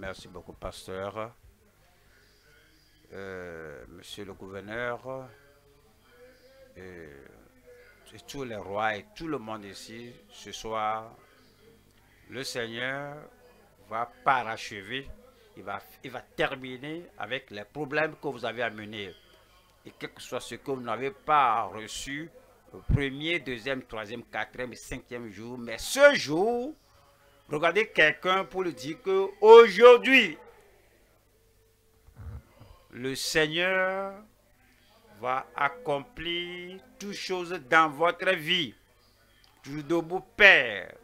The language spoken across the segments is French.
Merci beaucoup, pasteur. Euh, monsieur le gouverneur, et, tous les rois et tout le monde ici, ce soir, le Seigneur va parachever, il va, il va terminer avec les problèmes que vous avez amenés. Et quel que soit ce que vous n'avez pas reçu, premier, deuxième, troisième, quatrième cinquième jour, mais ce jour, regardez quelqu'un pour lui dire que aujourd'hui, le Seigneur va accomplir toutes choses dans votre vie. Tout debout, Père.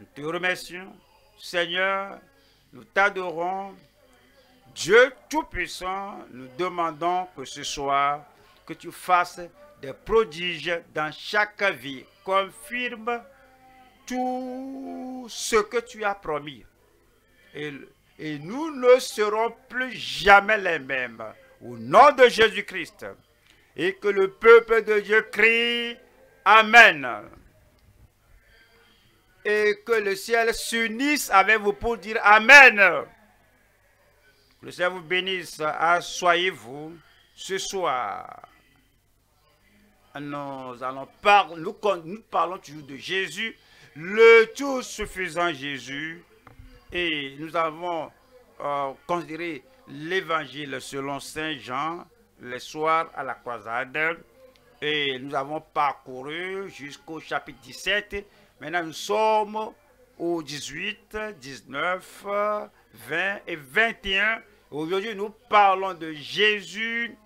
Nous te remercions, Seigneur. Nous t'adorons. Dieu Tout-Puissant, nous demandons que ce soir, que tu fasses des prodiges dans chaque vie. Confirme tout ce que tu as promis. Et, nous ne serons plus jamais les mêmes. Au nom de Jésus-Christ. Et que le peuple de Dieu crie Amen. Et que le ciel s'unisse avec vous pour dire Amen. Que le Seigneur vous bénisse. Assoyez-vous ce soir nous allons nous, nous parlons toujours de Jésus, le tout suffisant Jésus, et nous avons euh, considéré l'évangile selon Saint Jean, les soirs à la croisade, et nous avons parcouru jusqu'au chapitre 17. Maintenant, nous sommes au 18, 19, 20 et 21. Aujourd'hui, nous parlons de Jésus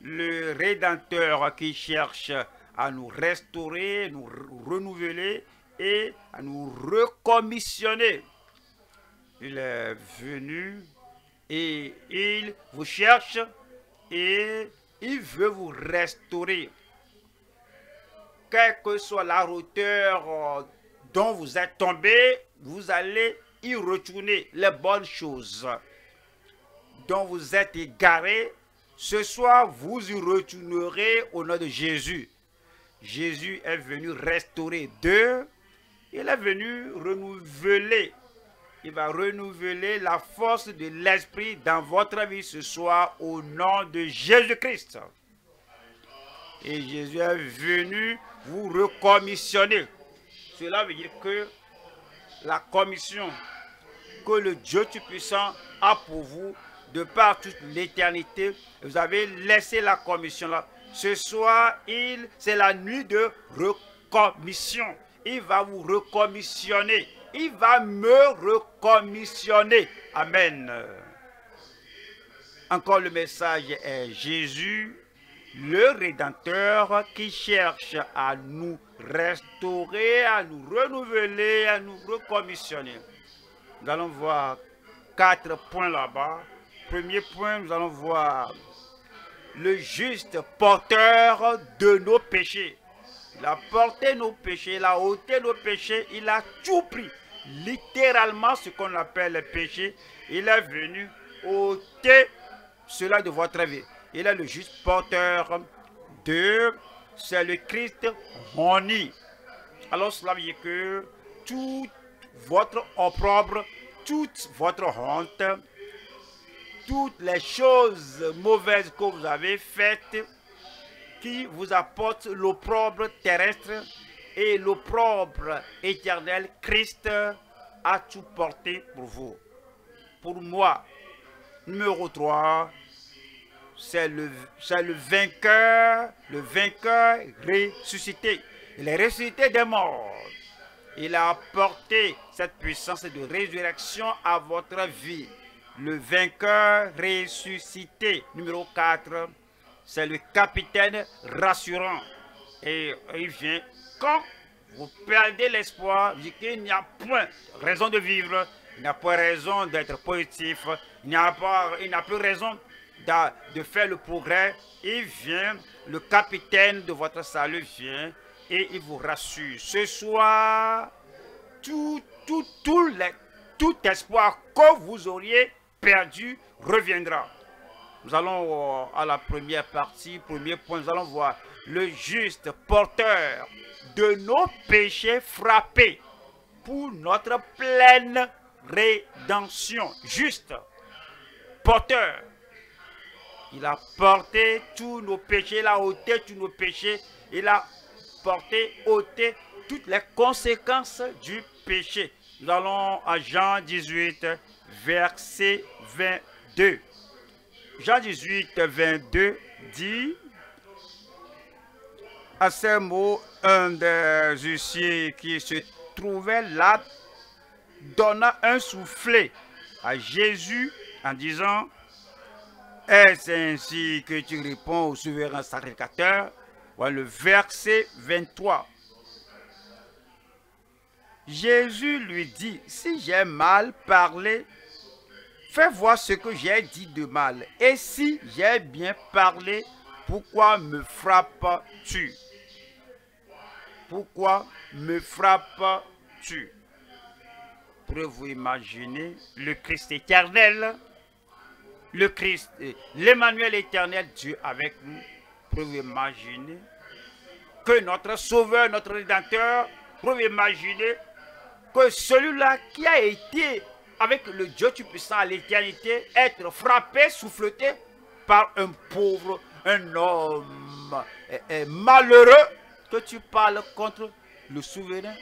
le Rédempteur qui cherche à nous restaurer, nous renouveler et à nous recommissionner. Il est venu et il vous cherche et il veut vous restaurer. Quelle que soit la hauteur dont vous êtes tombé, vous allez y retourner les bonnes choses dont vous êtes égaré, ce soir, vous y retournerez au nom de Jésus. Jésus est venu restaurer deux. Il est venu renouveler. Il va renouveler la force de l'Esprit dans votre vie ce soir au nom de Jésus-Christ. Et Jésus est venu vous recommissionner. Cela veut dire que la commission que le Dieu Tout-Puissant a pour vous de par toute l'éternité. Vous avez laissé la commission là. Ce soir, c'est la nuit de recommission. Il va vous recommissionner. Il va me recommissionner. Amen. Encore le message est Jésus, le Rédempteur qui cherche à nous restaurer, à nous renouveler, à nous recommissionner. Nous allons voir quatre points là-bas Premier point, nous allons voir le juste porteur de nos péchés. Il a porté nos péchés, il a ôté nos péchés, il a tout pris. Littéralement, ce qu'on appelle le péché, il est venu ôter cela de votre vie. Il est le juste porteur de, c'est le Christ honni. Alors cela veut dire que toute votre opprobre, toute votre honte, toutes les choses mauvaises que vous avez faites qui vous apportent l'opprobre terrestre et l'opprobre éternel, Christ a tout porté pour vous. Pour moi, numéro 3, c'est le, le vainqueur, le vainqueur ressuscité. Il est ressuscité des morts. Il a apporté cette puissance de résurrection à votre vie le vainqueur ressuscité. Numéro 4, c'est le capitaine rassurant. Et il vient quand vous perdez l'espoir, qu'il n'y a point raison de vivre, il n'y a pas raison d'être positif, il n'y a, plus raison de, faire le progrès. Il vient, le capitaine de votre salut vient et il vous rassure. Ce soir, tout, tout, tout, tout espoir que vous auriez perdu reviendra. Nous allons euh, à la première partie, premier point, nous allons voir le juste porteur de nos péchés frappés pour notre pleine rédemption, juste, porteur. Il a porté tous nos péchés, il a ôté tous nos péchés, il a porté, ôté toutes les conséquences du péché. Nous allons à Jean 18, verset 22. Jean 18, 22 dit à ces mots, un des huissiers qui se trouvait là donna un soufflet à Jésus en disant Est-ce ainsi que tu réponds au souverain sacrificateur? Voilà le verset 23. Jésus lui dit, si j'ai mal parlé, fais voir ce que j'ai dit de mal. Et si j'ai bien parlé, pourquoi me frappes-tu? Pourquoi me frappes-tu? Pouvez-vous imaginer le Christ éternel, le Christ, l'Emmanuel éternel, Dieu avec nous. Pouvez-vous imaginer que notre Sauveur, notre Rédempteur, pouvez imaginer que celui-là qui a été avec le Dieu Tout-Puissant à l'éternité, être frappé, souffleté par un pauvre, un homme malheureux, que tu parles contre le souverain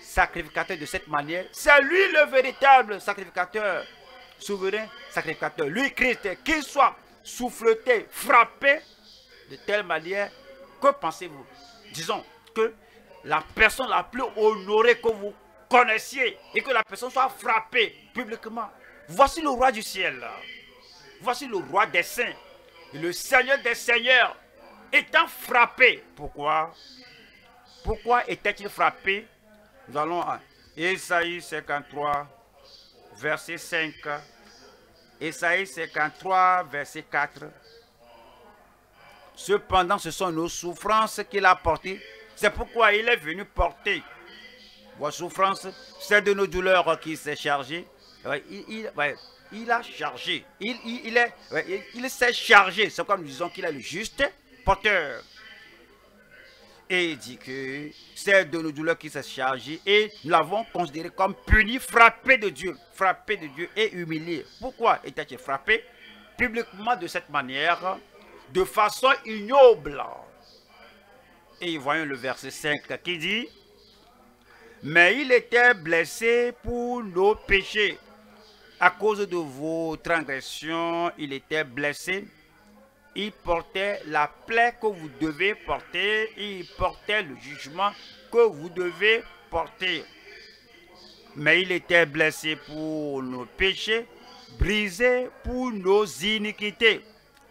sacrificateur de cette manière. C'est lui le véritable sacrificateur, souverain sacrificateur. Lui, Christ, qu'il soit souffleté, frappé de telle manière, que pensez-vous? Disons que la personne la plus honorée que vous connaissiez et que la personne soit frappée publiquement. Voici le roi du ciel. Voici le roi des saints. Le Seigneur des seigneurs étant frappé. Pourquoi? Pourquoi était-il frappé? Nous allons à Esaïe 53, verset 5. Esaïe 53, verset 4. Cependant, ce sont nos souffrances qu'il a portées c'est pourquoi il est venu porter vos souffrances. C'est de nos douleurs qui s'est chargé. Il, a chargé. Il, s'est chargé. C'est comme nous disons qu'il est le juste porteur. Et il dit que c'est de nos douleurs qui s'est chargé et nous l'avons considéré comme puni, frappé de Dieu, frappé de Dieu et humilié. Pourquoi était-il frappé? Publiquement de cette manière, de façon ignoble et voyons le verset 5 qui dit, Mais il était blessé pour nos péchés. À cause de vos transgressions, il était blessé. Il portait la plaie que vous devez porter. Il portait le jugement que vous devez porter. Mais il était blessé pour nos péchés, brisé pour nos iniquités.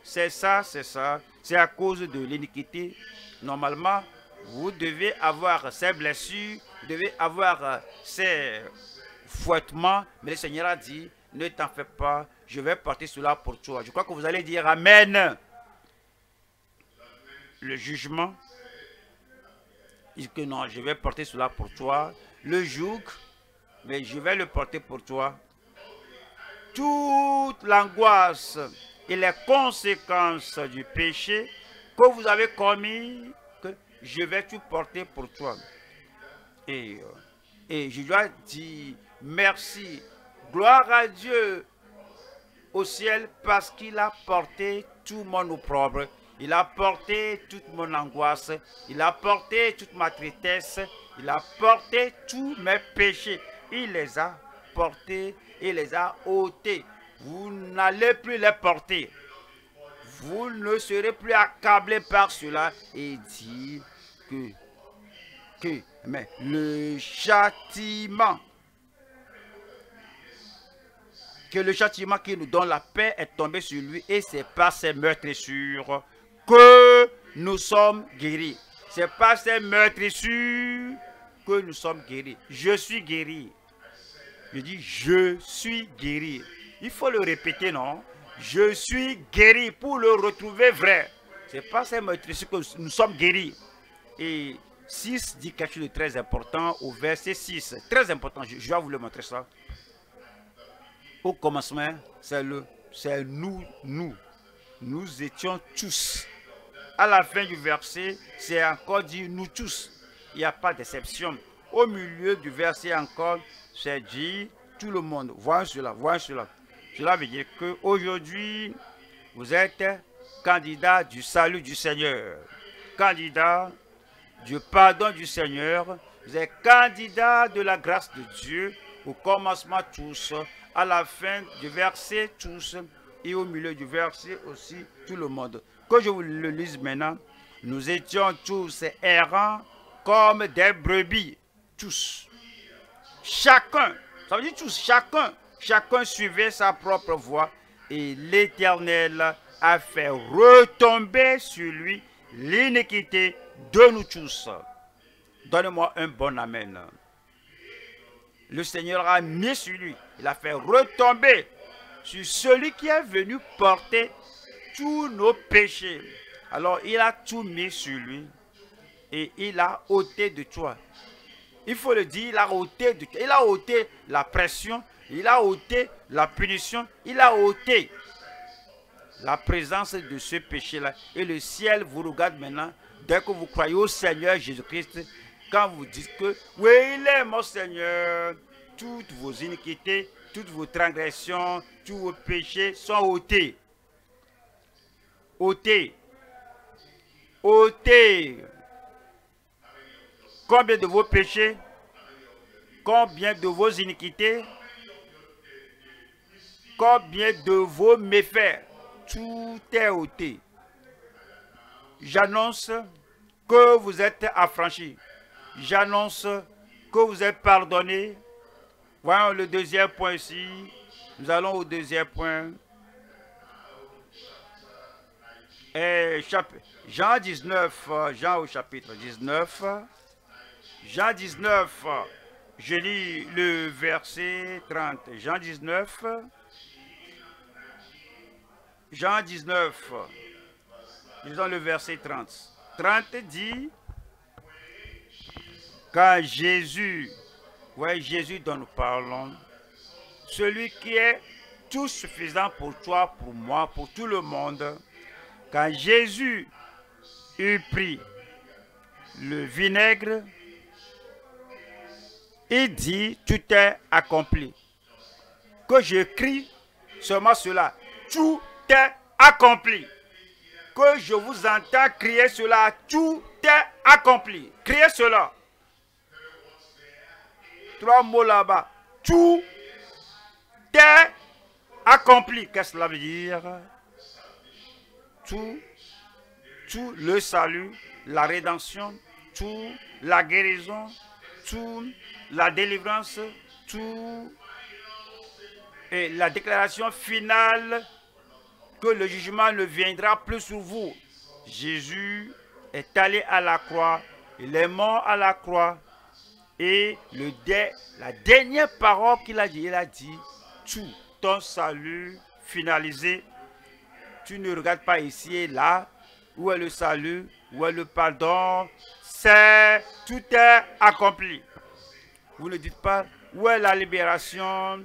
C'est ça, c'est ça. C'est à cause de l'iniquité normalement, vous devez avoir ces blessures, devez avoir euh, ces fouettements, mais le Seigneur a dit, ne t'en fais pas, je vais porter cela pour toi. Je crois que vous allez dire Amen. Le jugement, il dit que non, je vais porter cela pour toi. Le joug, mais je vais le porter pour toi. Toute l'angoisse et les conséquences du péché, que vous avez commis, que je vais tout porter pour toi. Et, euh, et je dois dire merci, gloire à Dieu au ciel parce qu'il a porté tout mon opprobre. Il a porté toute mon angoisse. Il a porté toute ma tristesse. Il a porté tous mes péchés. Il les a portés et les a ôtés. Vous n'allez plus les porter vous ne serez plus accablé par cela et dit que, que, mais le châtiment, que le châtiment qui nous donne la paix est tombé sur lui et c'est par ses meurtrissures que nous sommes guéris. C'est par ces meurtrissures que nous sommes guéris. Je suis guéri. Je dis, je suis guéri. Il faut le répéter, non? Je suis guéri pour le retrouver vrai. C'est pas ces meurtrissures que nous sommes guéris. Et 6 dit quelque chose de très important au verset 6. Très important, je, vais vous le montrer ça. Au commencement, c'est c'est nous, nous. Nous étions tous. À la fin du verset, c'est encore dit nous tous. Il n'y a pas d'exception. Au milieu du verset encore, c'est dit tout le monde. Voyons cela, voyons cela. Cela veut dire qu'aujourd'hui, vous êtes candidat du salut du Seigneur. Candidat du pardon du Seigneur. Vous êtes candidat de la grâce de Dieu au commencement tous, à la fin du verset tous et au milieu du verset aussi tout le monde. Que je vous le lise maintenant. Nous étions tous errants comme des brebis, tous. Chacun, ça veut dire tous, chacun, chacun suivait sa propre voie et l'Éternel a fait retomber sur lui l'iniquité de nous tous. Donne-moi un bon Amen. Le Seigneur a mis sur lui, il a fait retomber sur celui qui est venu porter tous nos péchés. Alors il a tout mis sur lui et il a ôté de toi. Il faut le dire, il a ôté de. Il a ôté la pression, il a ôté la punition, il a ôté la présence de ce péché-là. Et le ciel vous regarde maintenant dès que vous croyez au Seigneur Jésus-Christ. Quand vous dites que, oui, il est mon Seigneur, toutes vos iniquités, toutes vos transgressions, tous vos péchés sont ôtés. Ôtés. ôtés. Combien de vos péchés, combien de vos iniquités, combien de vos méfaits, tout est ôté. J'annonce que vous êtes affranchis. J'annonce que vous êtes pardonnés. Voyons le deuxième point ici. Nous allons au deuxième point. Et Jean 19, Jean au chapitre 19. Jean 19, je lis le verset 30. Jean 19. Jean 19, lisons le verset 30. 30 dit, quand Jésus, ouais, Jésus dont nous parlons, celui qui est tout suffisant pour toi, pour moi, pour tout le monde, quand Jésus eut pris le vinaigre, il dit, tout est accompli. Que je crie seulement cela, tout est accompli. Que je vous entends crier cela, tout est accompli. Criez cela. Trois mots là-bas. Tout est accompli. Qu'est-ce que cela veut dire? Tout, tout le salut, la rédemption, tout la guérison, tout la délivrance, tout et la déclaration finale le jugement ne viendra plus sur vous. Jésus est allé à la croix, il est mort à la croix et le la dernière parole qu'il a dit, il a dit tout ton salut finalisé. Tu ne regardes pas ici et là où est le salut, où est le pardon? C'est tout est accompli. Vous ne dites pas où est la libération,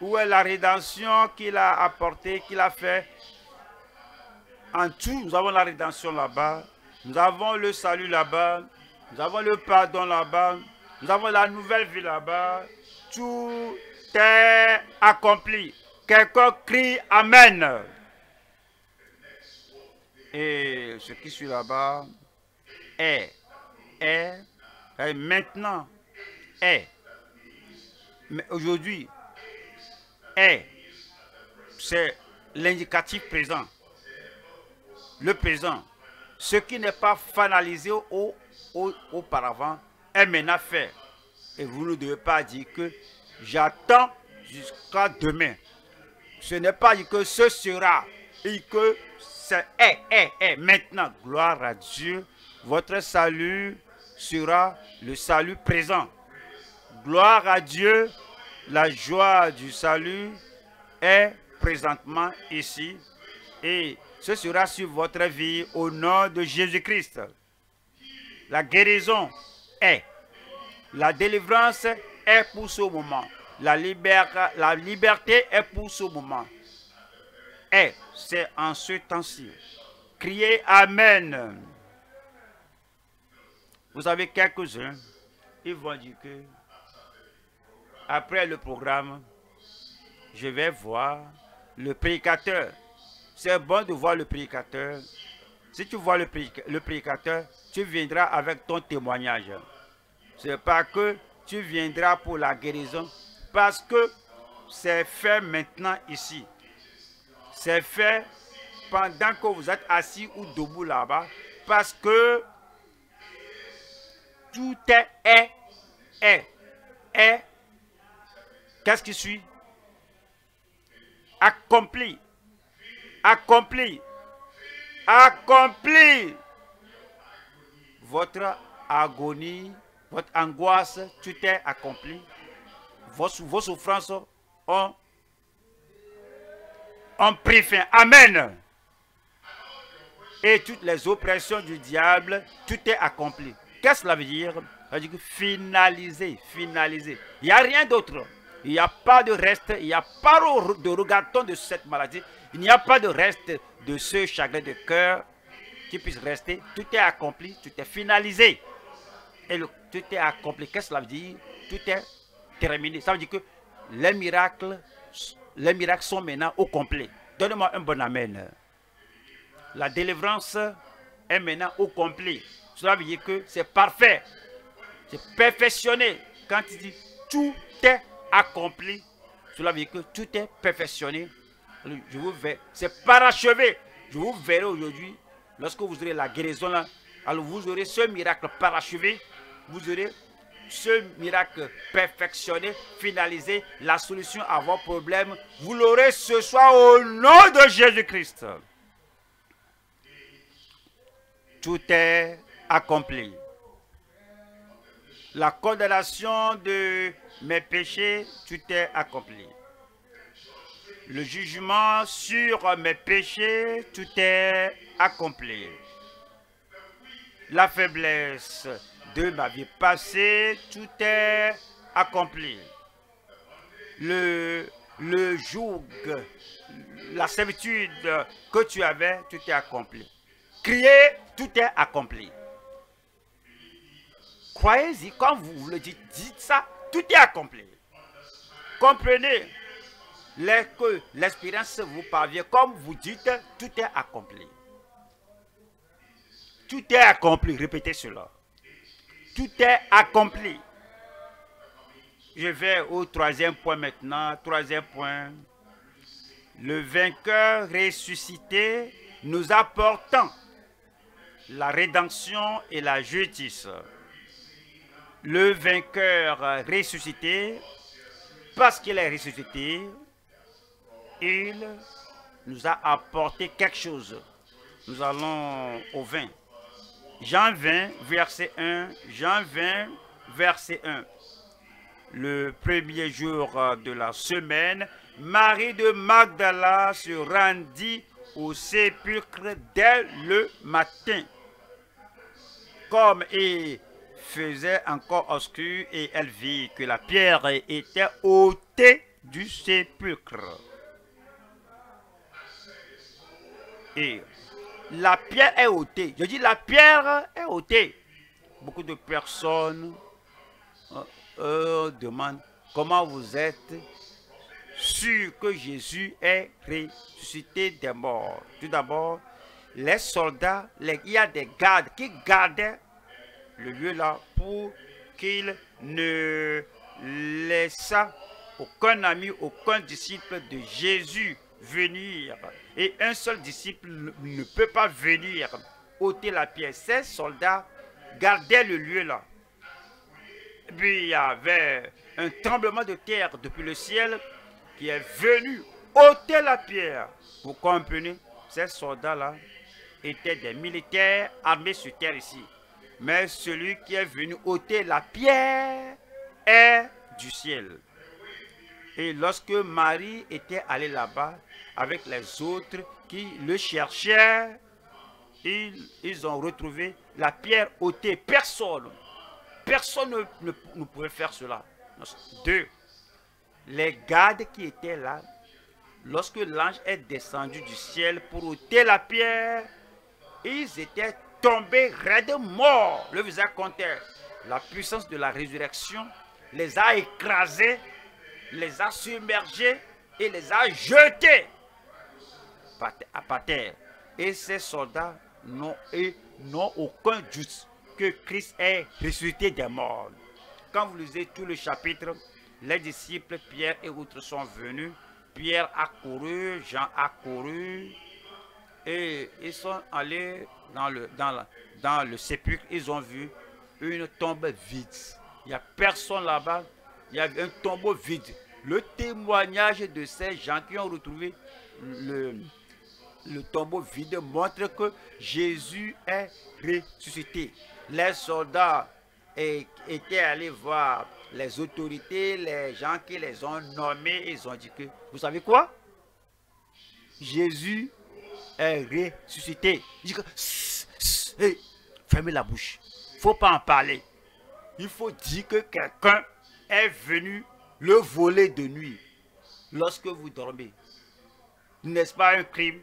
où est la rédemption qu'il a apportée, qu'il a fait? En tout, nous avons la rédemption là-bas. Nous avons le salut là-bas. Nous avons le pardon là-bas. Nous avons la nouvelle vie là-bas. Tout est accompli. Quelqu'un crie Amen. Et ce qui suit là-bas est, est, est maintenant est. Mais aujourd'hui, est, c'est l'indicatif présent. Le présent. Ce qui n'est pas finalisé au, auparavant est maintenant fait. Et vous ne devez pas dire que j'attends jusqu'à demain. Ce n'est pas que ce sera et que c'est est, est, est. Maintenant, gloire à Dieu. Votre salut sera le salut présent. Gloire à Dieu, la joie du salut est présentement ici et ce sera sur votre vie au nom de Jésus-Christ. La guérison est. La délivrance est pour ce moment. La, liberté est pour ce moment. Et c'est en ce temps-ci. Criez Amen. Vous avez quelques-uns, ils vont dire que après le programme, je vais voir le prédicateur. C'est bon de voir le prédicateur. Si tu vois le, prédicateur, tu viendras avec ton témoignage. Ce n'est pas que tu viendras pour la guérison, parce que c'est fait maintenant ici. C'est fait pendant que vous êtes assis ou debout là-bas, parce que tout est, est, est, est. Qu'est-ce qui suit? Accompli. Accompli. Accompli. Votre agonie, votre angoisse, tout est accompli. Vos, souffrances ont, ont pris fin. Amen. Et toutes les oppressions du diable, tout est accompli. Qu'est-ce que cela veut dire? Ça veut dire finaliser, finaliser. Il n'y a rien d'autre. Il n'y a pas de reste, il n'y a pas de regaton de cette maladie. Il n'y a pas de reste de ce chagrin de cœur qui puisse rester. Tout est accompli, tout est finalisé. Et tout est accompli. Qu'est-ce que cela veut dire? Tout est terminé. Ça veut dire que les miracles, les miracles sont maintenant au complet. Donnez-moi un bon amen. La délivrance est maintenant au complet. Cela veut dire que c'est parfait. C'est perfectionné. Quand il dit tout est accompli, cela veut dire que tout est perfectionné. Je vous vais, c'est parachevé. Je vous verrai aujourd'hui, lorsque vous aurez la guérison là, alors vous aurez ce miracle parachevé, vous aurez ce miracle perfectionné, finalisé, la solution à vos problèmes. Vous l'aurez ce soir au nom de Jésus-Christ. Tout est accompli. La condamnation de mes péchés, tout est accompli. Le jugement sur mes péchés, tout est accompli. La faiblesse de ma vie passée, tout est accompli. Le, joug, la servitude que tu avais, tout est accompli. Crier, tout est accompli. Croyez-y, quand vous le dites, dites ça, tout est accompli. Comprenez que l'expérience vous parvient, comme vous dites, tout est accompli. Tout est accompli, répétez cela. Tout est accompli. Je vais au troisième point maintenant. Troisième point. Le vainqueur ressuscité nous apportant la rédemption et la justice le vainqueur ressuscité, parce qu'il est ressuscité, il nous a apporté quelque chose. Nous allons au 20. Jean 20, verset 1. Jean 20, verset 1. Le premier jour de la semaine, Marie de Magdala se rendit au sépulcre dès le matin. Comme et faisait encore obscur et elle vit que la pierre était ôtée du sépulcre. Et la pierre est ôtée. Je dis la pierre est ôtée. Beaucoup de personnes euh, euh, demandent comment vous êtes sûr que Jésus est ressuscité des morts. Tout d'abord, les soldats, il y a des gardes qui gardaient le lieu là pour qu'il ne laissa aucun ami, aucun disciple de Jésus venir. Et un seul disciple ne peut pas venir ôter la pierre. Ces soldats gardaient le lieu là. Puis il y avait un tremblement de terre depuis le ciel qui est venu ôter la pierre. Vous comprenez? Ces soldats-là étaient des militaires armés sur terre ici mais celui qui est venu ôter la pierre est du ciel. Et lorsque Marie était allée là-bas avec les autres qui le cherchaient, ils, ont retrouvé la pierre ôtée. Personne, personne ne, pouvait faire cela. Deux, les gardes qui étaient là, lorsque l'ange est descendu du ciel pour ôter la pierre, ils étaient tombés raides morts, le visage contre La puissance de la résurrection les a écrasés les a submergés et les a jetés à terre. Et ces soldats n'ont aucun doute que Christ est ressuscité des morts. Quand vous lisez tout le chapitre, les disciples Pierre et autres sont venus. Pierre a couru, Jean a couru. Et ils sont allés dans le, dans, dans le sépulcre. Ils ont vu une tombe vide. Il n'y a personne là-bas. Il y a un tombeau vide. Le témoignage de ces gens qui ont retrouvé le, le tombeau vide montre que Jésus est ressuscité. Les soldats étaient allés voir les autorités, les gens qui les ont nommés, ils ont dit que, vous savez quoi? Jésus est ressuscité. Dit que, fermez la bouche. Faut pas en parler. Il faut dire que quelqu'un est venu le voler de nuit lorsque vous dormez. N'est-ce pas un crime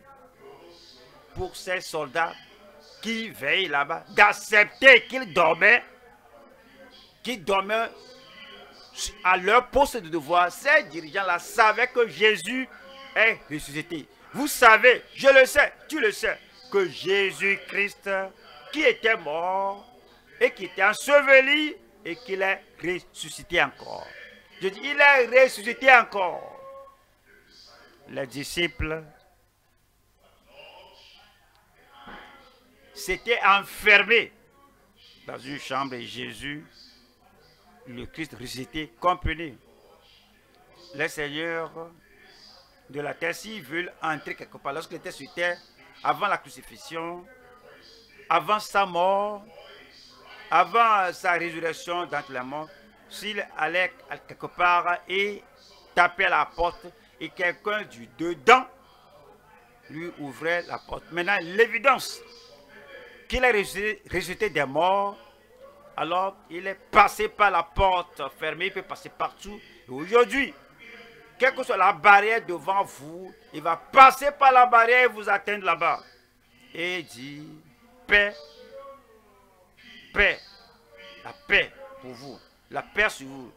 pour ces soldats qui veillent là-bas d'accepter qu'ils dormaient, qu'ils dormaient à leur poste de devoir? Ces dirigeants-là savaient que Jésus est ressuscité. Vous savez, je le sais, tu le sais, que Jésus-Christ, qui était mort et qui était enseveli et qu'il est ressuscité encore. Je dis, il est ressuscité encore. Les disciples s'étaient enfermés dans une chambre et Jésus, le Christ ressuscité, comprenez. Les seigneurs de la terre, s'ils veulent entrer quelque part, lorsqu'il était sur terre, avant la crucifixion, avant sa mort, avant sa résurrection dans la mort, s'il allait quelque part et tapait la porte et quelqu'un du dedans lui ouvrait la porte. Maintenant, l'évidence qu'il est ressuscité des morts, alors il est passé par la porte fermée, il peut passer partout. Aujourd'hui, quelle que soit la barrière devant vous, il va passer par la barrière et vous atteindre là-bas. Et dit, paix, paix, la paix pour vous, la paix sur vous.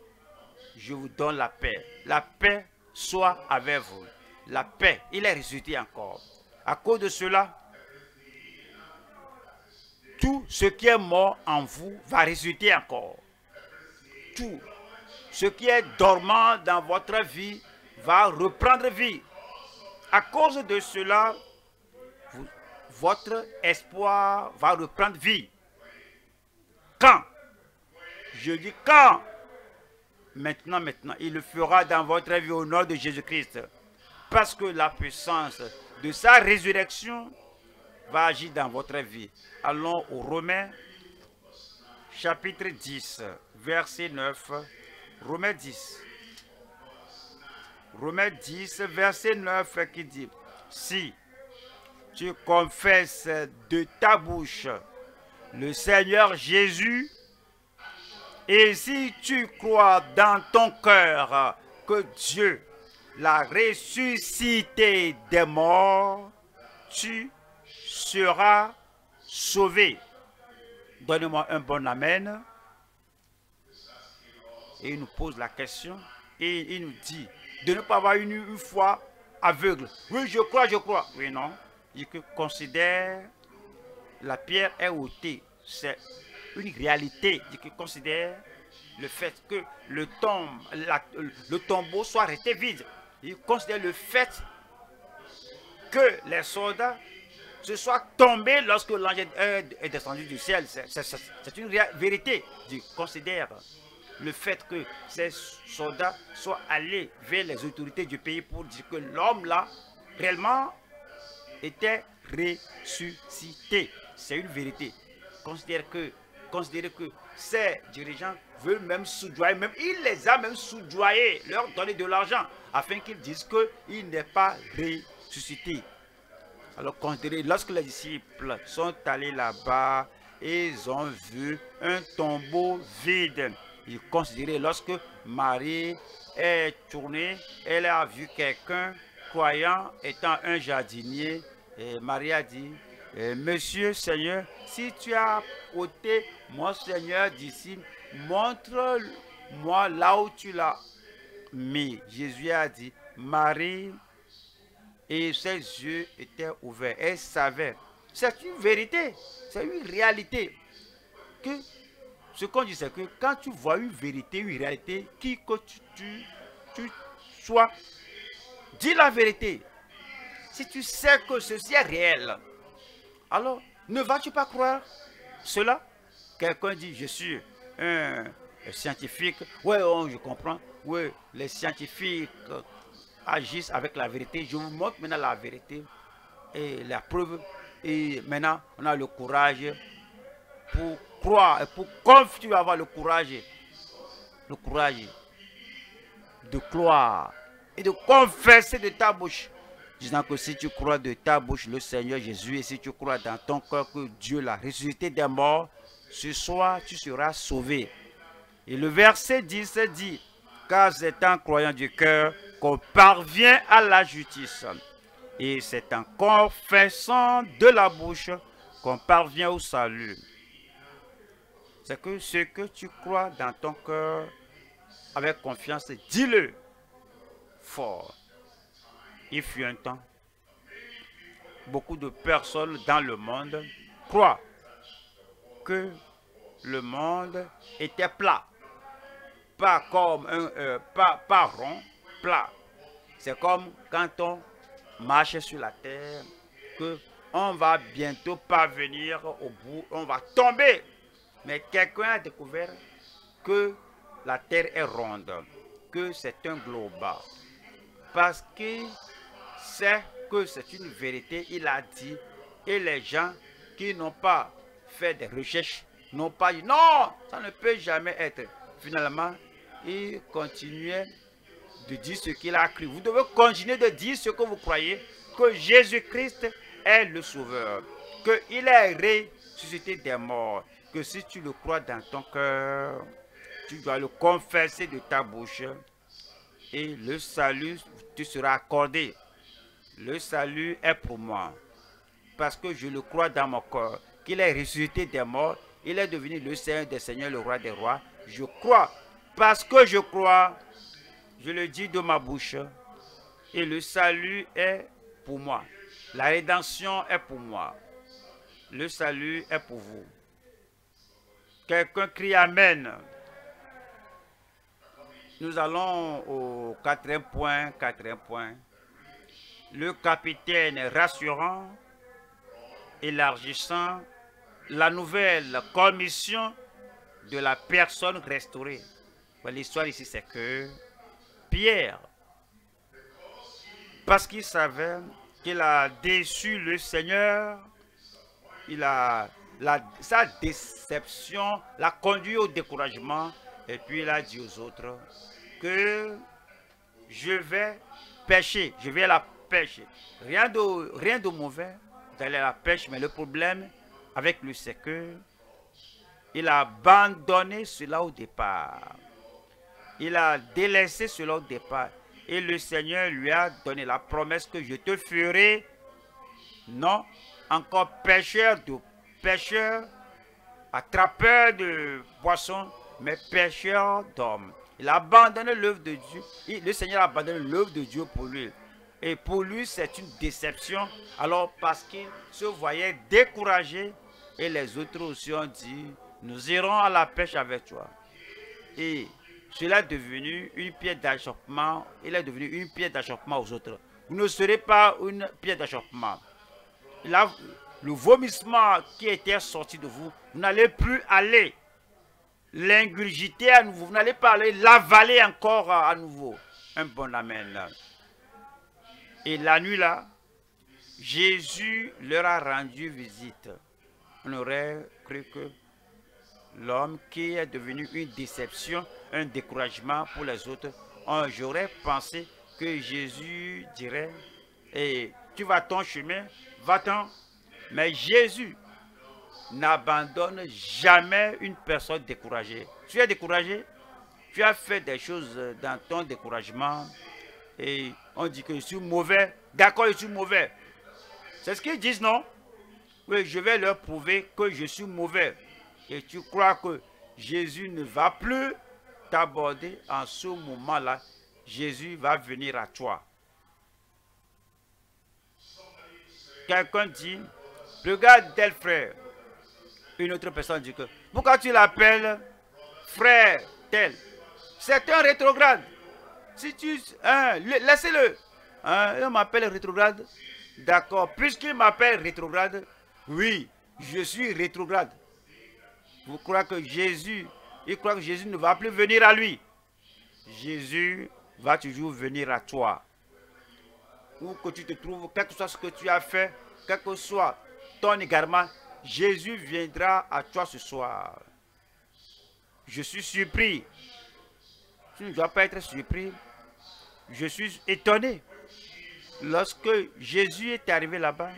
Je vous donne la paix. La paix soit avec vous. La paix, il est ressuscité encore. À cause de cela, tout ce qui est mort en vous va ressusciter encore. Tout ce qui est dormant dans votre vie va reprendre vie. À cause de cela, votre espoir va reprendre vie. Quand? Je dis quand? Maintenant, maintenant. Il le fera dans votre vie au nom de Jésus-Christ. Parce que la puissance de sa résurrection va agir dans votre vie. Allons aux Romains, chapitre 10, verset 9. Romains 10. Romains 10, verset 9 qui dit, si tu confesses de ta bouche le Seigneur Jésus, et si tu crois dans ton cœur que Dieu l'a ressuscité des morts, tu sera sauvé. Donnez-moi un bon Amen. Et il nous pose la question et il nous dit de ne pas avoir une, une foi aveugle. Oui, je crois, je crois. Oui, non. Il que considère la pierre est ôtée. C'est une réalité. Il que considère le fait que le, tombe, le tombeau soit resté vide. Il considère le fait que les soldats se soit tombé lorsque l'ange est descendu du ciel. C'est une vérité. Je considère le fait que ces soldats soient allés vers les autorités du pays pour dire que l'homme là, réellement, était ressuscité. C'est une vérité. Considère que, considérez que ces dirigeants veulent même soudoyer, même il les a même soudoyés, leur donner de l'argent, afin qu'ils disent qu'il n'est pas ressuscité. Alors considérez, lorsque les disciples sont allés là-bas, ils ont vu un tombeau vide. Ils considéraient lorsque Marie est tournée, elle a vu quelqu'un croyant étant un jardinier. Et Marie a dit, eh, Monsieur Seigneur, si tu as ôté mon Seigneur d'ici, montre-moi là où tu l'as Mais Jésus a dit, Marie, et ses yeux étaient ouverts. Elle savait. C'est une vérité, c'est une réalité. Que ce qu'on dit, c'est que quand tu vois une vérité, une réalité, qui que tu, tu, sois, dis la vérité. Si tu sais que ceci est réel, alors ne vas-tu pas croire cela? Quelqu'un dit, je suis un scientifique. Oui, oh, je comprends. Oui, les scientifiques agissent avec la vérité. Je vous montre maintenant la vérité et la preuve. Et maintenant, on a le courage pour croire, pour confier, avoir le courage, le courage de croire et de confesser de ta bouche disant que si tu crois de ta bouche le Seigneur Jésus et si tu crois dans ton cœur que Dieu l'a ressuscité des morts, ce soir tu seras sauvé. Et le verset 10 dit, car c'est en croyant du cœur qu'on parvient à la justice. Et c'est en confessant de la bouche qu'on parvient au salut. C'est que ce que tu crois dans ton cœur avec confiance, dis-le fort il fut un temps, beaucoup de personnes dans le monde croient que le monde était plat. Pas comme un, euh, pas, pas rond, plat. C'est comme quand on marche sur la terre, que on va bientôt parvenir au bout, on va tomber. Mais quelqu'un a découvert que la terre est ronde, que c'est un globe. Parce que sait que c'est une vérité, il a dit, et les gens qui n'ont pas fait des recherches n'ont pas dit, non, ça ne peut jamais être. Finalement, il continuait de dire ce qu'il a cru. Vous devez continuer de dire ce que vous croyez, que Jésus-Christ est le Sauveur, qu'il est ressuscité des morts, que si tu le crois dans ton cœur, tu dois le confesser de ta bouche et le salut te sera accordé le salut est pour moi. Parce que je le crois dans mon corps, qu'il est ressuscité des morts, il est devenu le Seigneur des Seigneurs, le Roi des Rois. Je crois. Parce que je crois, je le dis de ma bouche. Et le salut est pour moi. La rédemption est pour moi. Le salut est pour vous. Quelqu'un crie Amen. Nous allons au quatrième point, quatrième point le capitaine rassurant, élargissant la nouvelle commission de la personne restaurée. L'histoire ici, c'est que Pierre, parce qu'il savait qu'il a déçu le Seigneur, il a, sa déception l'a conduit au découragement, et puis il a dit aux autres que je vais pêcher, je vais la pêche. Rien de, rien de mauvais d'aller à la pêche, mais le problème avec lui, c'est que il a abandonné cela au départ. Il a délaissé cela au départ. Et le Seigneur lui a donné la promesse que je te ferai, non, encore pêcheur de pêcheur, attrapeur de poissons, mais pêcheur d'hommes. Il a abandonné l'œuvre de Dieu. Le Seigneur a abandonné l'œuvre de Dieu pour lui. Et pour lui, c'est une déception. Alors, parce qu'il se voyait découragé, et les autres aussi ont dit, nous irons à la pêche avec toi. Et cela est devenu une pierre d'achoppement. Il est devenu une pierre d'achoppement aux autres. Vous ne serez pas une pierre d'achoppement. Le vomissement qui était sorti de vous, vous n'allez plus aller l'ingurgiter à nouveau. Vous n'allez pas aller l'avaler encore à nouveau. Un bon amen. Et la nuit là, Jésus leur a rendu visite. On aurait cru que l'homme qui est devenu une déception, un découragement pour les autres, j'aurais pensé que Jésus dirait, et tu vas ton chemin, va-t'en. Mais Jésus n'abandonne jamais une personne découragée. Tu es découragé, tu as fait des choses dans ton découragement, et on dit que je suis mauvais. D'accord, je suis mauvais. C'est ce qu'ils disent, non? Oui, je vais leur prouver que je suis mauvais. Et tu crois que Jésus ne va plus t'aborder en ce moment-là? Jésus va venir à toi. Quelqu'un dit, regarde tel frère. Une autre personne dit que, pourquoi tu l'appelles frère tel C'est un rétrograde. Si tu... Hein, Laissez-le. Hein, il m'appelle rétrograde. D'accord. Puisqu'il m'appelle rétrograde, oui, je suis rétrograde. Vous croyez que Jésus, il croit que Jésus ne va plus venir à lui. Jésus va toujours venir à toi. Où que tu te trouves, quel que soit ce que tu as fait, quel que soit ton égarement, Jésus viendra à toi ce soir. Je suis surpris. Tu ne dois pas être surpris. Je suis étonné. Lorsque Jésus est arrivé là-bas,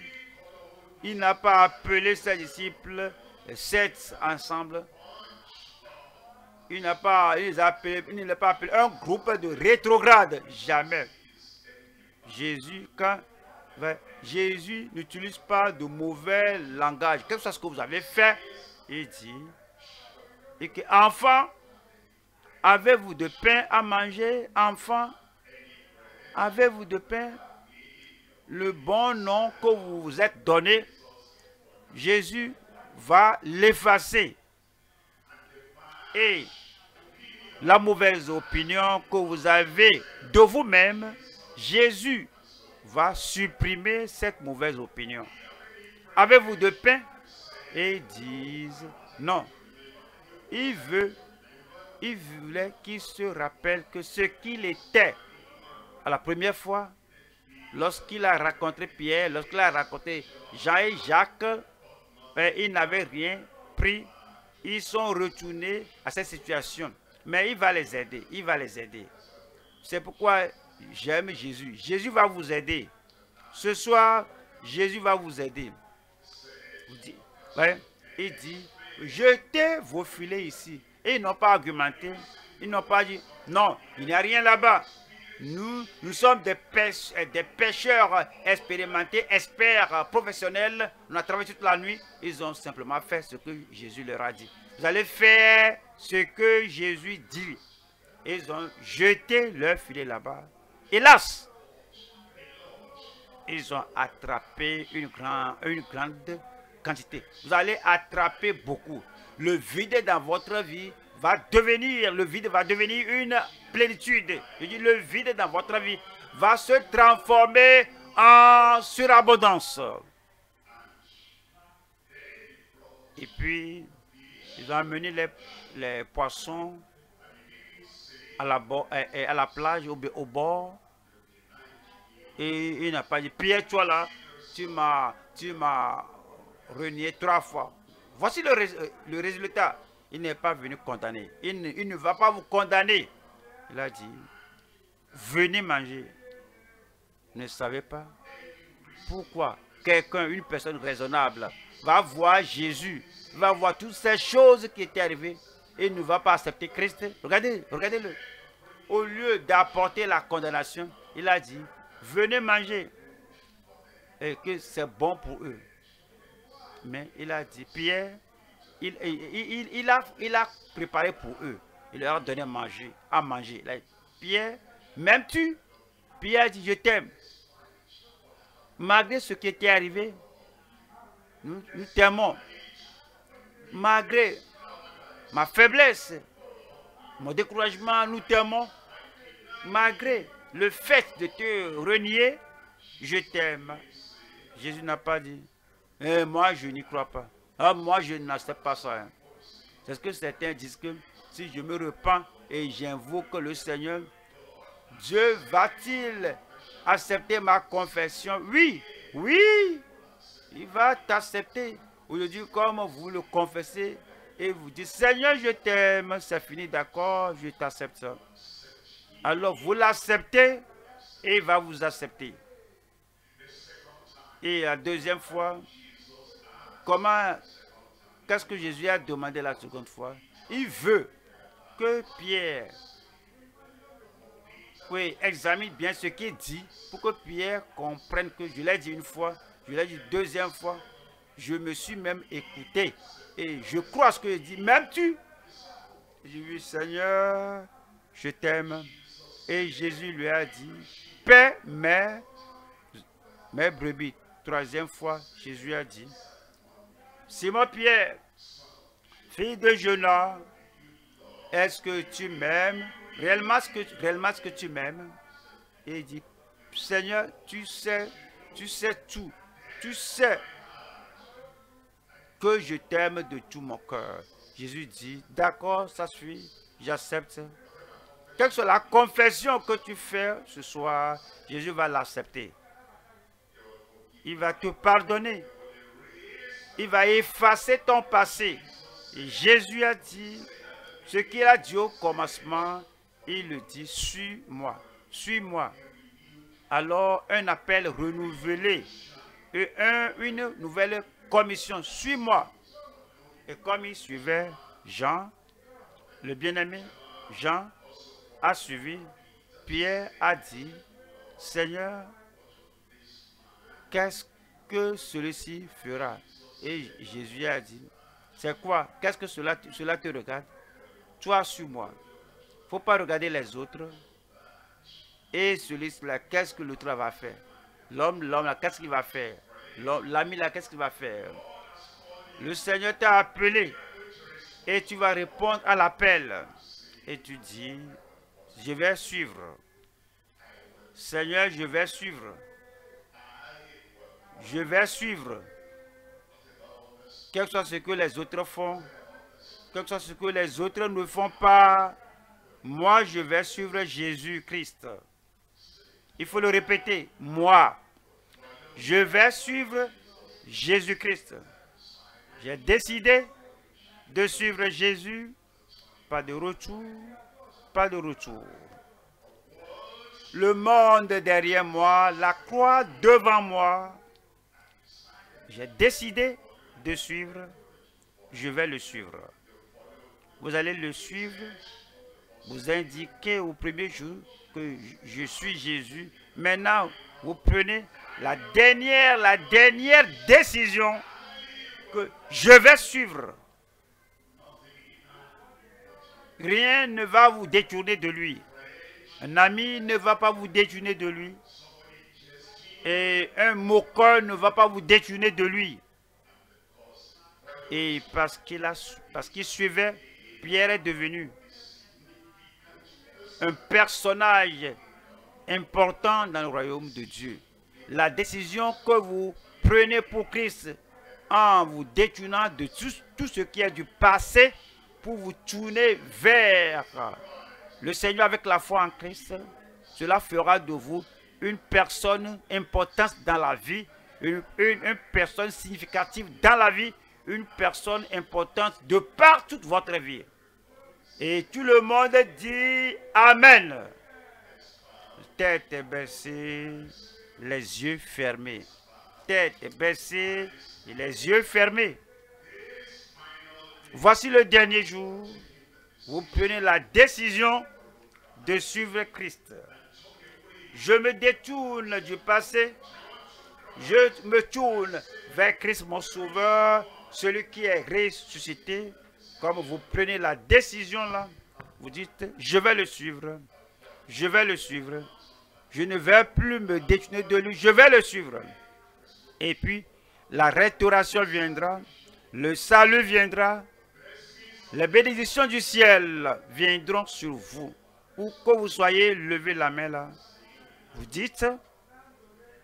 il n'a pas appelé ses disciples sept ensemble. Il n'a pas, il pas appelé un groupe de rétrogrades. Jamais. Jésus, quand Jésus n'utilise pas de mauvais langage. Quel que soit ce que vous avez fait, il dit, enfant, avez-vous de pain à manger, enfant, avez-vous de pain? Le bon nom que vous vous êtes donné, Jésus va l'effacer. Et la mauvaise opinion que vous avez de vous-même, Jésus va supprimer cette mauvaise opinion. Avez-vous de pain Et ils disent non. Il veut, il voulait qu'il se rappelle que ce qu'il était à la première fois, lorsqu'il a raconté Pierre, lorsqu'il a raconté Jean et Jacques, ben, ils n'avaient rien pris. Ils sont retournés à cette situation. Mais il va les aider. Il va les aider. C'est pourquoi j'aime Jésus. Jésus va vous aider. Ce soir, Jésus va vous aider. il dit, jetez vos filets ici. Et ils n'ont pas argumenté. Ils n'ont pas dit, non, il n'y a rien là-bas. Nous, nous sommes des, des pêcheurs expérimentés, experts, professionnels. On a travaillé toute la nuit. Ils ont simplement fait ce que Jésus leur a dit. Vous allez faire ce que Jésus dit. Ils ont jeté leur filet là-bas. Hélas, ils ont attrapé une, grande quantité. Vous allez attraper beaucoup. Le vide dans votre vie va devenir, le vide va devenir une plénitude. Je dis, le vide dans votre vie va se transformer en surabondance. Et puis, ils ont amené les poissons à la, à la plage, au, bord. Et il n'a pas dit, Pierre, toi là, tu m'as, tu m'as renié trois fois. Voici le, le résultat. Il n'est pas venu condamner. Il ne, il ne va pas vous condamner. Il a dit, venez manger. Ne savez pas pourquoi quelqu'un, une personne raisonnable, va voir Jésus, va voir toutes ces choses qui étaient arrivées et ne va pas accepter Christ. Regardez, regardez-le. Au lieu d'apporter la condamnation, il a dit, venez manger. Et que c'est bon pour eux. Mais il a dit, Pierre, il, il, a, il a préparé pour eux. Il leur a donné à manger. À manger. Pierre, m'aimes-tu? Pierre dit, je t'aime. Malgré ce qui était arrivé, nous t'aimons. Malgré ma faiblesse, mon découragement, nous t'aimons. Malgré le fait de te renier, je t'aime. Jésus n'a pas dit, eh, moi je n'y crois pas. Ah, moi je n'accepte pas ça. Hein. C'est ce que certains disent que si je me repens et j'invoque le Seigneur, Dieu va-t-il accepter ma confession? Oui, oui, il va t'accepter. Aujourd'hui, comme vous le confessez et vous dites, Seigneur, je t'aime, c'est fini, d'accord, je t'accepte. Alors vous l'acceptez et il va vous accepter. Et la deuxième fois, comment, qu'est-ce que Jésus a demandé la seconde fois? Il veut que Pierre oui, examine bien ce qu'il dit pour que Pierre comprenne que je l'ai dit une fois, je l'ai dit deuxième fois, je me suis même écouté et je crois ce que je dis, même tu. J'ai dit, Seigneur, je t'aime, Et Jésus lui a dit, Paix mes, mes brebis. Troisième fois, Jésus a dit, Simon Pierre, fille de Jonas, est-ce que tu m'aimes? Réellement réellement ce que tu m'aimes? Et il dit, Seigneur, tu sais, tu sais tout. Tu sais que je t'aime de tout mon cœur. Jésus dit, d'accord, ça suit, j'accepte. Quelle que soit la confession que tu fais ce soir, Jésus va l'accepter. Il va te pardonner. Il va effacer ton passé. Et Jésus a dit, ce qu'il a dit au commencement, il le dit, suis-moi, suis-moi. Alors un appel renouvelé et une nouvelle commission, suis-moi. Et comme il suivait Jean, le bien-aimé, Jean a suivi, Pierre a dit, Seigneur, qu'est-ce que celui-ci fera? Et Jésus a dit, c'est quoi? Qu'est-ce que cela, cela te regarde? Toi, suis-moi. Il ne faut pas regarder les autres. Et celui-là, qu'est-ce que l'autre va faire? L'homme, l'homme, qu'est-ce qu'il va faire? L'ami, là, qu'est-ce qu'il va faire? Le Seigneur t'a appelé. Et tu vas répondre à l'appel. Et tu dis, je vais suivre. Seigneur, je vais suivre. Je vais suivre. Quel que soit ce que les autres font, quel que soit ce que les autres ne font pas, moi je vais suivre Jésus-Christ. Il faut le répéter. Moi, je vais suivre Jésus-Christ. J'ai décidé de suivre Jésus. Pas de retour, pas de retour. Le monde derrière moi, la croix devant moi. J'ai décidé de suivre, je vais le suivre. Vous allez le suivre, vous indiquez au premier jour que je suis Jésus. Maintenant, vous prenez la dernière, la dernière décision que je vais suivre. Rien ne va vous détourner de lui. Un ami ne va pas vous détourner de lui. Et un moqueur ne va pas vous détourner de lui. Et parce qu'il parce qu'il suivait, Pierre est devenu un personnage important dans le royaume de Dieu. La décision que vous prenez pour Christ en vous détournant de tout, ce qui est du passé pour vous tourner vers le Seigneur avec la foi en Christ, cela fera de vous une personne importante dans la vie, une, personne significative dans la vie, une personne importante de par toute votre vie. Et tout le monde dit Amen. Tête baissée, les yeux fermés. Tête baissée et les yeux fermés. Voici le dernier jour. Vous prenez la décision de suivre Christ. Je me détourne du passé. Je me tourne vers Christ mon Sauveur, celui qui est ressuscité. Comme vous prenez la décision là, vous dites, je vais le suivre. Je vais le suivre. Je ne vais plus me détourner de lui. Je vais le suivre. Et puis, la restauration viendra. Le salut viendra. Les bénédictions du ciel viendront sur vous. Où que vous soyez, levez la main là. Vous dites,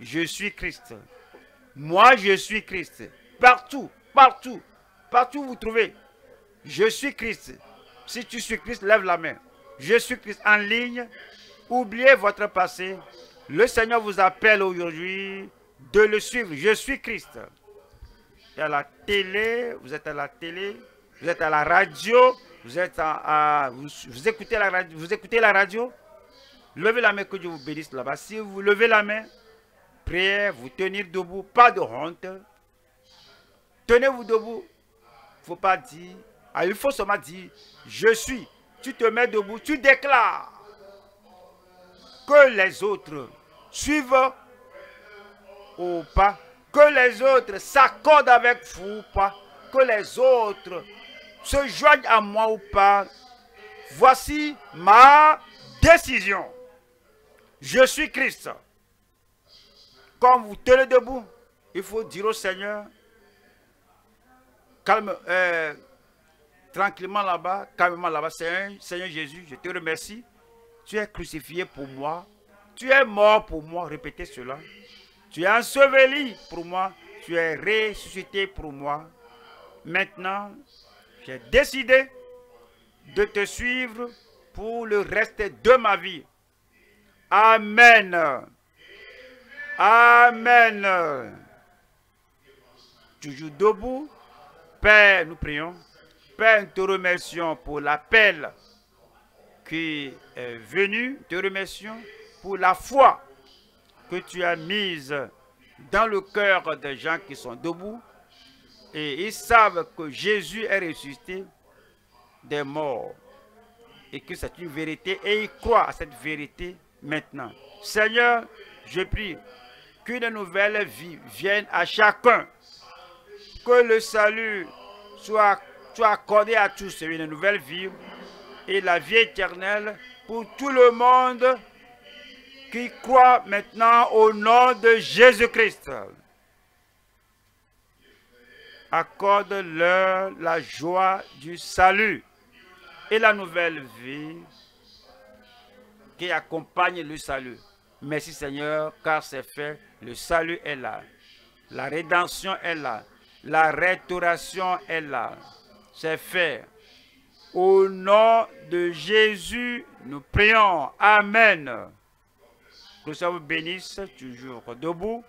je suis Christ. Moi, je suis Christ. Partout, partout, partout où vous trouvez. Je suis Christ. Si tu suis Christ, lève la main. Je suis Christ en ligne. Oubliez votre passé. Le Seigneur vous appelle aujourd'hui de le suivre. Je suis Christ. À la télé, vous êtes à la télé, vous êtes à la radio, vous êtes à, vous, écoutez la radio, vous écoutez la radio. Levez la main que Dieu vous bénisse là-bas. Si vous levez la main, priez, vous tenir debout, pas de honte. Tenez-vous debout. Il ne faut pas dire. Ah, il faut seulement dire, je suis. Tu te mets debout, tu déclares que les autres suivent ou pas, que les autres s'accordent avec vous ou pas, que les autres se joignent à moi ou pas. Voici ma décision. je suis Christ. Comme vous tenez debout, il faut dire au Seigneur, calme, euh, tranquillement là-bas, calmement là-bas, Seigneur Jésus, je te remercie. Tu es crucifié pour moi. Tu es mort pour moi. Répétez cela. Tu es enseveli pour moi. Tu es ressuscité pour moi. Maintenant, j'ai décidé de te suivre pour le reste de ma vie. Amen. Amen. Toujours debout. Père, nous prions. Père, nous te remercions pour l'appel qui est venu. Te remercions pour la foi que tu as mise dans le cœur des gens qui sont debout. Et ils savent que Jésus est ressuscité des morts et que c'est une vérité et ils croient à cette vérité maintenant. Seigneur, je prie qu'une nouvelle vie vienne à chacun, que le salut soit, accordé à tous, une nouvelle vie et la vie éternelle pour tout le monde qui croit maintenant au nom de Jésus-Christ. Accorde-leur la joie du salut et la nouvelle vie qui accompagne le salut. Merci Seigneur, car c'est fait. Le salut est là. La rédemption est là. La restauration est là. C'est fait. Au nom de Jésus, nous prions. Amen. Que ça vous bénisse toujours debout.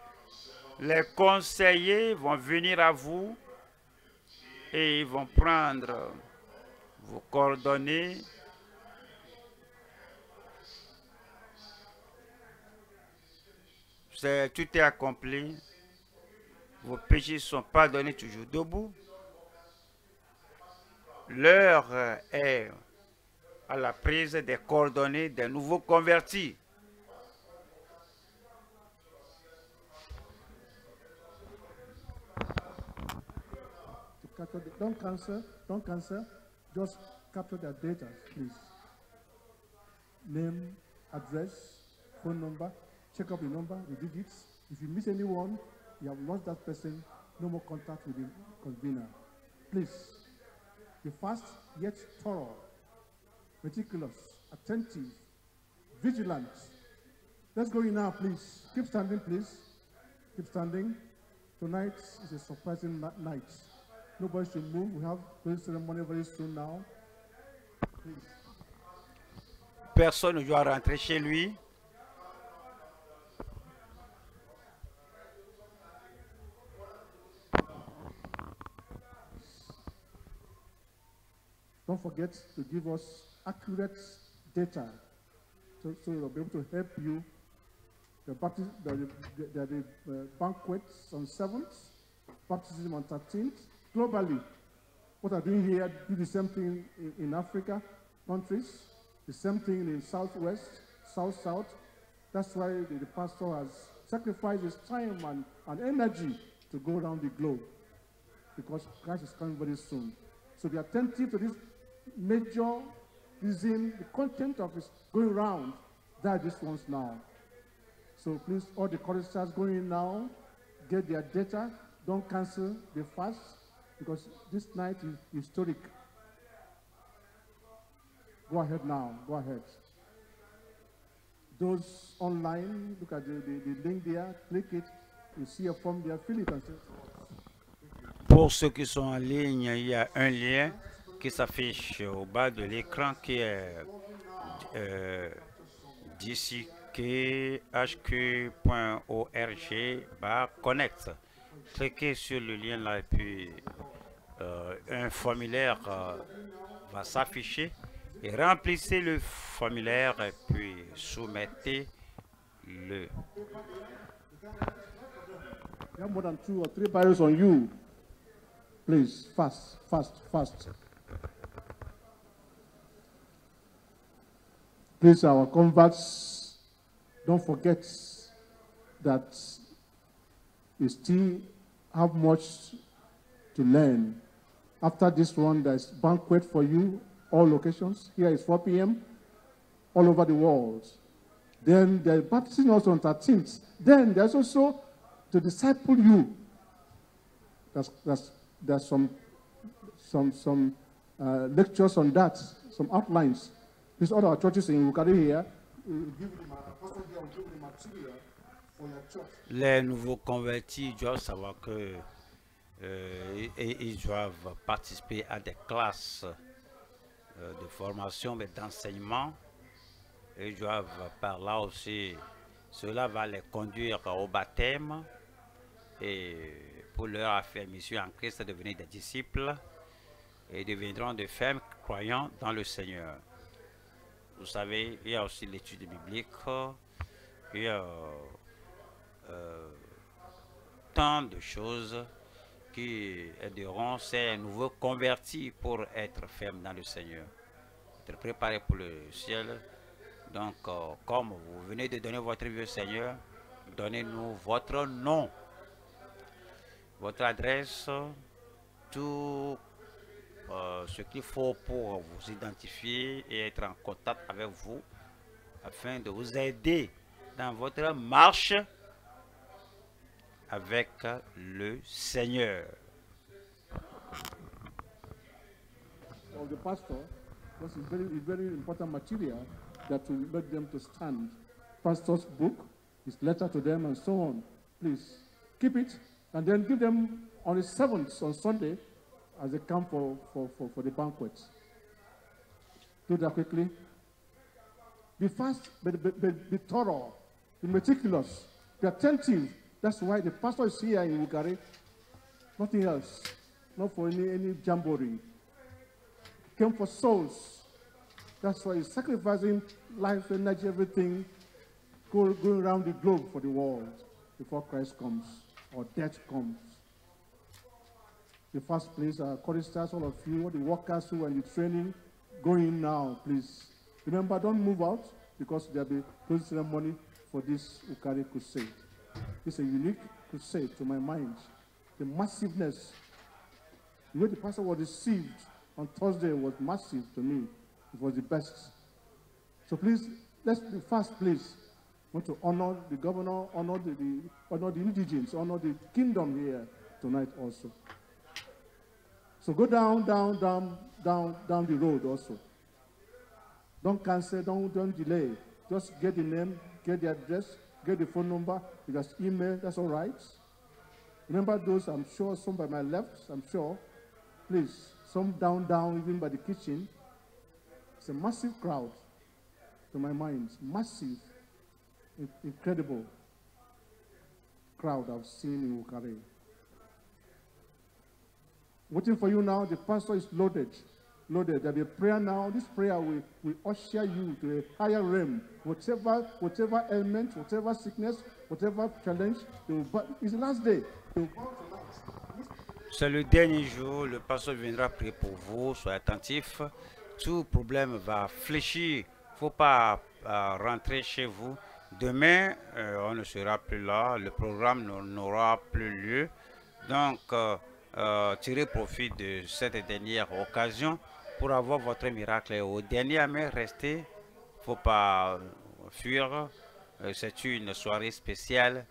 Les conseillers vont venir à vous et ils vont prendre vos coordonnées. tout est accompli. Vos péchés sont pardonnés toujours debout. L'heure est à la prise des coordonnées des nouveaux convertis. Don't cancel, don't cancel. Just capture their data, please. Name, address, phone number. Check up the number, the digits. If you miss anyone, you have lost that person. No more contact with the convener. Please, be fast yet thorough, meticulous, attentive, vigilant. Let's go in now, please. Keep standing, please. Keep standing. Tonight is a surprising night. Nobody should move. We have the ceremony very soon now. Please. Personne ne doit rentrer chez lui. Don't forget to give us accurate data so, so we'll be able to help you. The, baptism, the, the, the, the uh, banquets on 7th, baptism on 13th, globally, what are doing here do the same thing in, in Africa countries, the same thing in Southwest, South-South. That's why the, the pastor has sacrificed his time and, and energy to go around the globe because Christ is coming very soon. So be attentive to this major reason, the content of his going around, that this one's now. So please, all the choristers going in now, get their data, don't cancel the fast, because this night is historic. Go ahead now. Go ahead. Those online, look at the, the, the link there, click it, you see a form there, fill it and say. Pour ceux qui sont en ligne, il y a un lien qui s'affiche au bas de l'écran qui est euh, d'ici.hq.org connect. Cliquez sur le lien là et puis euh, un formulaire euh, va s'afficher et remplissez le formulaire et puis soumettez-le. Or three on you. Please, fast, fast, fast. Please, our converts, don't forget that you still have much to learn. After this one, there's banquet for you, all locations. Here is 4 p.m. all over the world. Then the baptism also on 13th. Then there's also to disciple you. There's, there's, there's some, some, some uh, lectures on that, some outlines. Les nouveaux convertis doivent savoir que euh, et- ils doivent participer à des classes euh, de formation, mais d'enseignement. Ils doivent par là aussi, cela va les conduire au baptême et pour leur affermissement en Christ, devenir des disciples et deviendront de fermes croyants dans le Seigneur. Vous savez, il y a aussi l'étude biblique, il y a euh, tant de choses qui aideront ces nouveaux convertis pour être fermes dans le Seigneur, être préparés pour le ciel. Donc, euh, comme vous venez de donner votre vie au Seigneur, donnez-nous votre nom, votre adresse, tout euh, ce qu'il faut pour vous identifier et être en contact avec vous afin de vous aider dans votre marche avec le Seigneur. of the pastor, because it's very, very important material that will make them to stand. Pastor's book, his letter to them, and so on. Please keep it and then give them on the seventh on Sunday as they come for, for, for, for the banquet. Do that quickly. Be fast, but be, be, be thorough, be meticulous, be attentive. That's why the pastor is here in Ugari. Nothing else. Not for any, any jamboree came for souls. That's why he's sacrificing life, energy, everything, go, going around the globe for the world before Christ comes or death comes. The first place, uh, choristers, all of you, the workers who are in the training, go in now, please. Remember, don't move out because there'll be closing ceremony for this Ukari crusade. It's a unique crusade to my mind. The massiveness the way the pastor was received on Thursday it was massive to me. It was the best. So please, let's be fast, please. want to honor the governor, honor the, the honor the indigents, honor the kingdom here tonight also. So go down, down, down, down, down the road also. Don't cancel, don't, don't delay. Just get the name, get the address, get the phone number, just email, that's all right. Remember those, I'm sure, some by my left, I'm sure. Please, some down, down, even by the kitchen. It's a massive crowd, to my mind. Massive, incredible crowd I've seen in Ukare. Waiting for you now, the pastor is loaded. Loaded. There'll be a prayer now. This prayer will, usher you to a higher realm. Whatever, whatever ailment, whatever sickness, whatever challenge, it's the last day. C'est le dernier jour, le pasteur viendra prier pour vous, soyez attentifs. Tout problème va fléchir. Faut pas euh, rentrer chez vous. Demain, euh, on ne sera plus là, le programme n'au- n'aura plus lieu. Donc, euh, euh, tirez profit de cette dernière occasion pour avoir votre miracle. Au dernier amen, restez. Faut pas fuir. Euh, C'est une soirée spéciale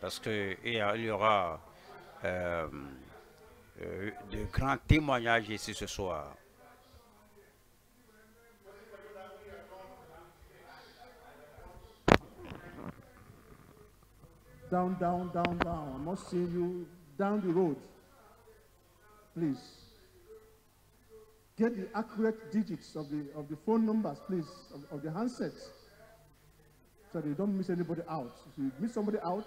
parce qu'il y, aura euh, euh, de grands témoignages ici ce soir. Down, down, down, down. I'm not seeing you down the road. Please. Get the accurate digits of the, of the phone numbers, please, of, of the handsets. So you don't miss anybody out. If you miss somebody out,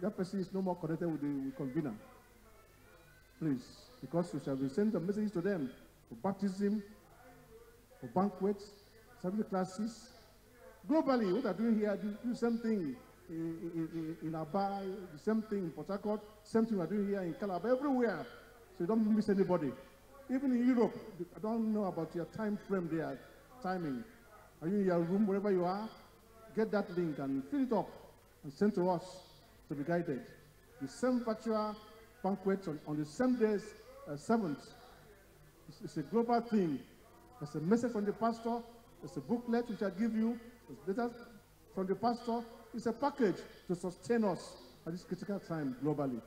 that person is no more connected with the with convener. Please. Because we shall be sending a message to them for baptism, for banquets, Sunday classes, Globally, what are doing here, do, do the same thing in, in, in, in Aba, the same thing in Port same thing we're doing here in Calabar, everywhere. So you don't miss anybody. Even in Europe, I don't know about your time frame there, timing. Are you in your room, wherever you are? Get that link and fill it up and send to us to be guided. The same virtual banquet on, on the same days, uh, 7th. It's, it's a global thing. There's a message from the pastor. There's a booklet which I give you, The data from the pastor is a package to sustain us at this critical time globally.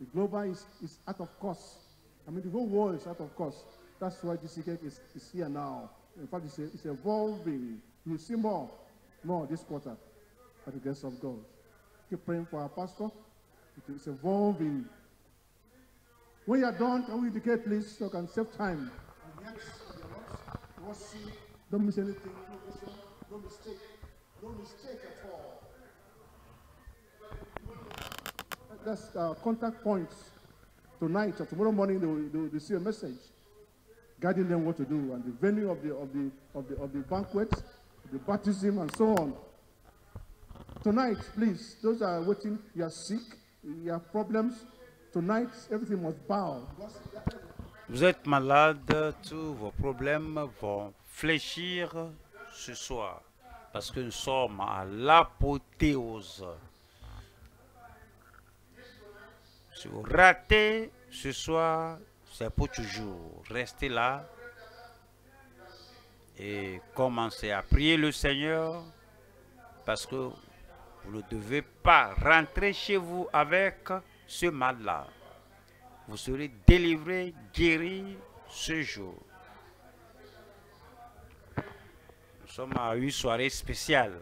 The global is, is out of course. I mean, the whole world is out of course. That's why GCK is, is here now. In fact, it's, it's evolving. You'll see more, more this quarter by the grace of God. Keep praying for our pastor. It is evolving. When you're done, can we indicate, please, so I can save time? Don't miss anything, no mistake, no mistake at all. That's uh, contact points tonight or tomorrow morning. They will, they will receive a message guiding them what to do and the venue of the of the of the of the banquet, the baptism, and so on. Tonight, please, those are waiting, you are sick, you have problems. Tonight, everything must bow. Vous êtes malade, tous vos problèmes vont fléchir ce soir parce que nous sommes à l'apothéose. Si vous ratez ce soir, c'est pour toujours. Restez là et commencez à prier le Seigneur parce que vous ne devez pas rentrer chez vous avec ce mal-là. Vous serez délivré, guéri ce jour. Nous sommes à une soirée spéciale.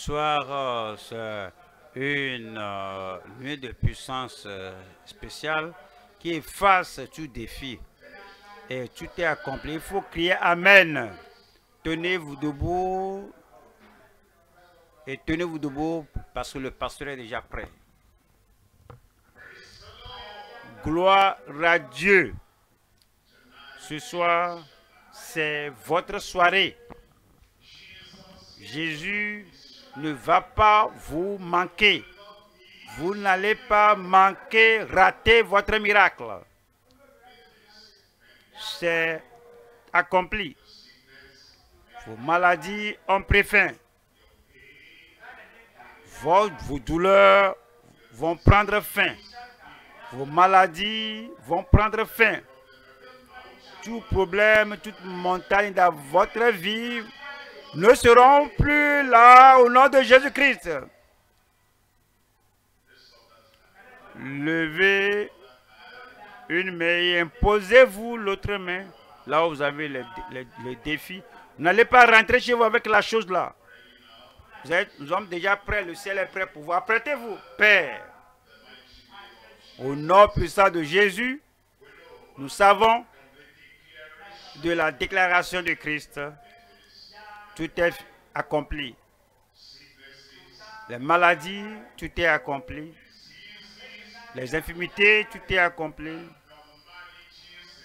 Soir, euh, c'est une euh, nuit de puissance euh, spéciale qui efface tout défi. Et tout est accompli. Il faut crier Amen. Tenez-vous debout. Et tenez-vous debout parce que le pasteur est déjà prêt. Gloire à Dieu. Ce soir, c'est votre soirée. Jésus ne va pas vous manquer. Vous n'allez pas manquer, rater votre miracle. C'est accompli. Vos maladies ont pris fin. Vos, douleurs vont prendre fin. Vos maladies vont prendre fin. Tout problème, toute montagne dans votre vie ne seront plus là au nom de Jésus-Christ. Levez une main et imposez-vous l'autre main là où vous avez les, les. N'allez pas rentrer chez vous avec la chose là. Nous sommes déjà prêts, le ciel est prêt pour vous. Apprêtez-vous, Père. Au nom puissant de Jésus, nous savons de la déclaration de Christ tout est accompli. Les maladies, tout est accompli. Les infirmités, tout est accompli.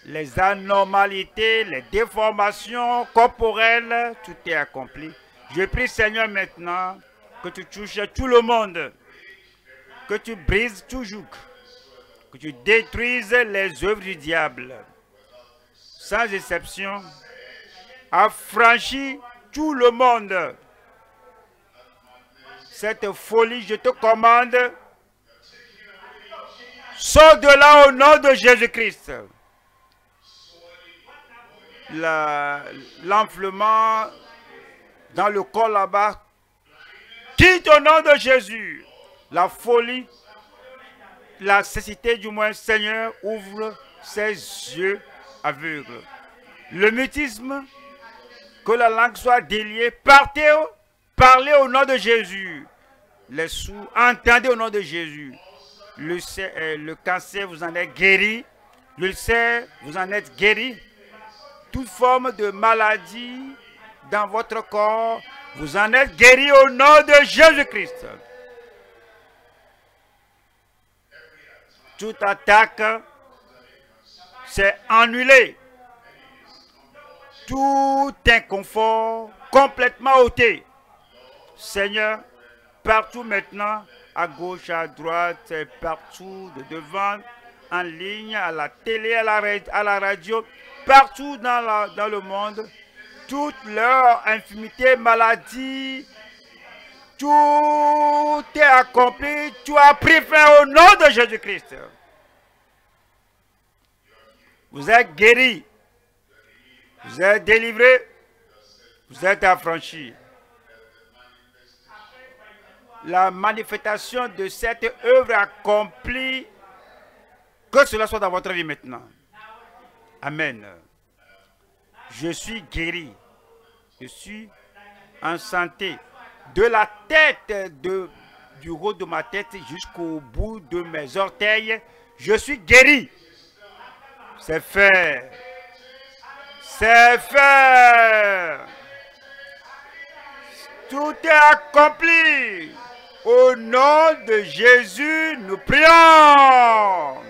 Les anormalités, les déformations corporelles, tout est accompli. Je prie Seigneur maintenant que tu touches tout le monde, que tu brises tout joug, que tu détruises les œuvres du diable. Sans exception, affranchis tout le monde. Cette folie, je te commande, sors de là au nom de Jésus-Christ. L'enflement dans le corps là-bas, quitte au nom de Jésus. La folie, la cécité du moins, Seigneur, ouvre ses yeux aveugles. Le mutisme, que la langue soit déliée. Partez, parlez au nom de Jésus. Les sous, entendez au nom de Jésus. Le, euh, le cancer, vous en êtes guéri. L'ulcère, vous en êtes guéri. Toute forme de maladie dans votre corps, vous en êtes guéri au nom de Jésus-Christ. Toute attaque s'est annulée. Tout inconfort complètement ôté. Seigneur, partout maintenant, à gauche, à droite, partout, de devant, en ligne, à la télé, à la, radio, partout dans, le monde, toute leur infimité, maladie, tout est accompli, tu as pris fin au nom de Jésus-Christ. Vous êtes guéri, vous êtes délivré, vous êtes affranchi. La manifestation de cette œuvre accomplie, que cela soit dans votre vie maintenant. Amen. Je suis guéri. Je suis en santé. De la tête de, du haut de ma tête jusqu'au bout de mes orteils, je suis guéri. C'est fait. C'est fait. Tout est accompli. Au nom de Jésus, nous prions.